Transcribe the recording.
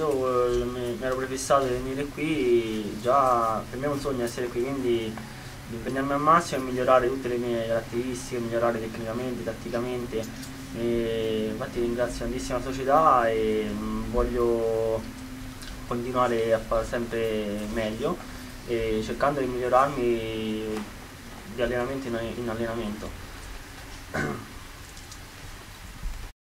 io eh, mi, mi ero prefissato di venire qui, già per me è un sogno essere qui, quindi di impegnarmi al massimo e migliorare tutte le mie caratteristiche, migliorare tecnicamente, tatticamente. E infatti ringrazio tantissimo la società e mh, voglio continuare a fare sempre meglio e cercando di migliorarmi di allenamento in, in allenamento.